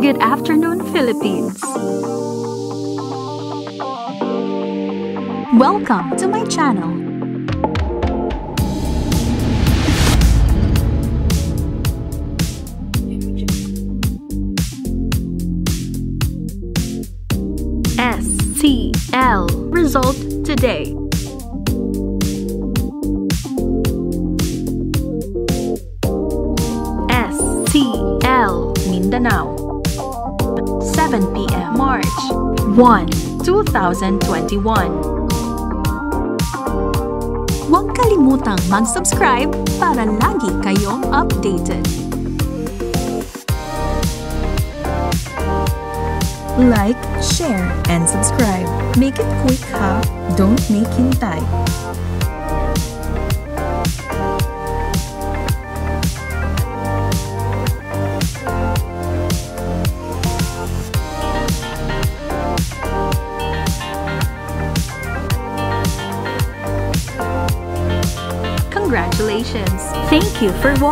Good afternoon, Philippines. Welcome to my channel. STL result today. STL Mindanao 7 p.m. March 1, 2021 Huwag kalimutang mag-subscribe para lagi kayong updated. Like, share, and subscribe. Make it quick ha. Don't make hintay. Congratulations! Thank you for watching.